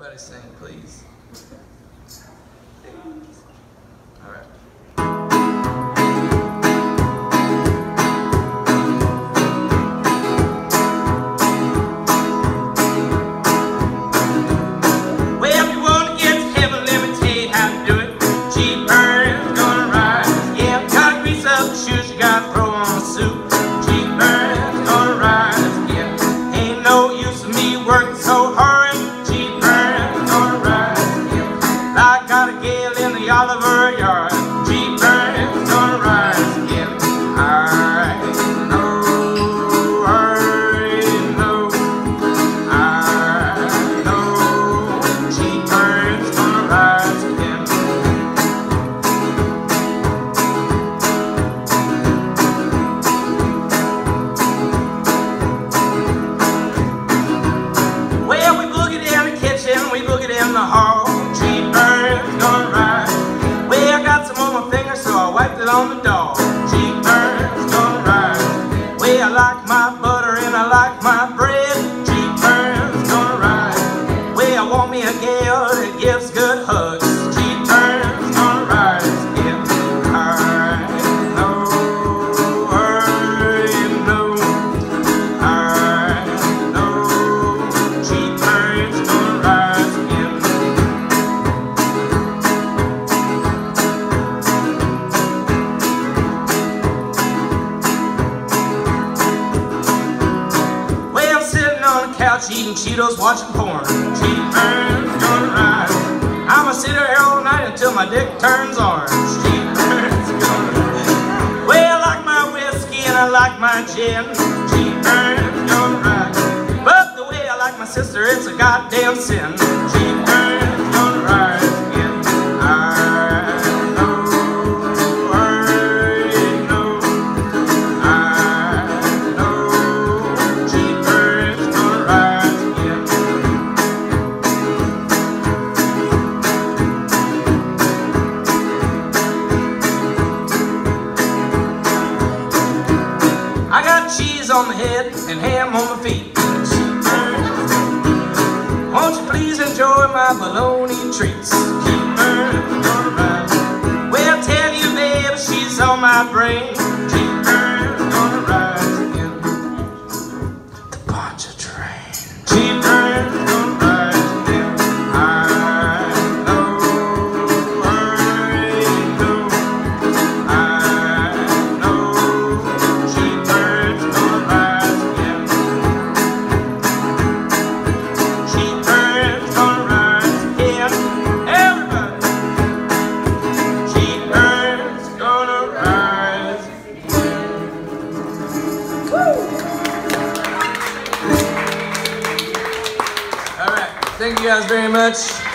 Everybody sing, please. All right. y'all have like my out cheating, Cheetos watching porn. Cheating burns, gonna ride. I'ma sit here all night until my dick turns orange. Cheating burns, gonna ride. Well, I like my whiskey and I like my gin. Cheating burns, gonna ride. But the way I like my sister, it's a goddamn sin. Cheating on the head and ham on the feet. Won't you please enjoy my bologna treats? Keep burning, Well, tell you, babe, she's on my brain. Thank you guys very much.